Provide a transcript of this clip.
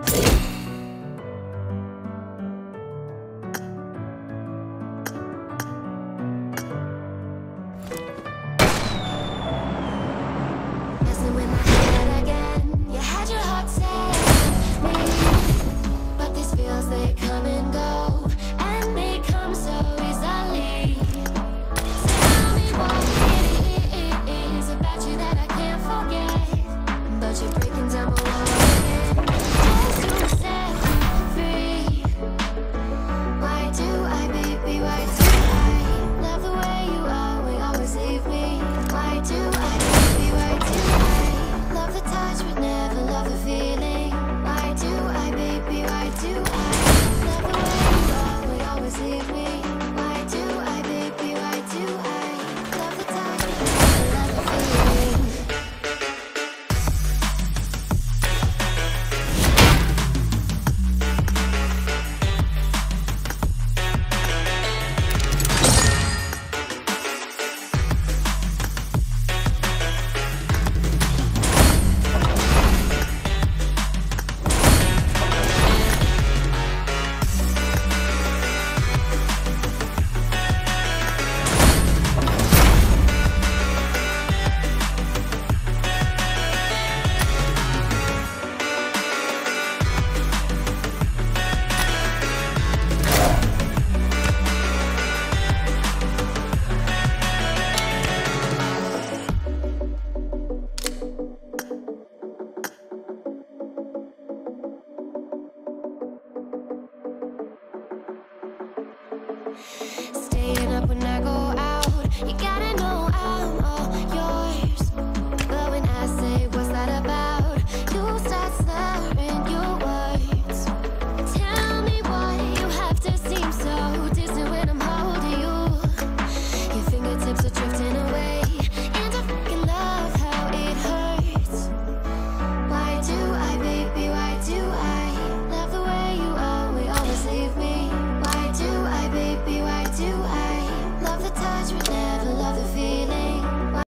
Messing Staying up when I go out. You gotta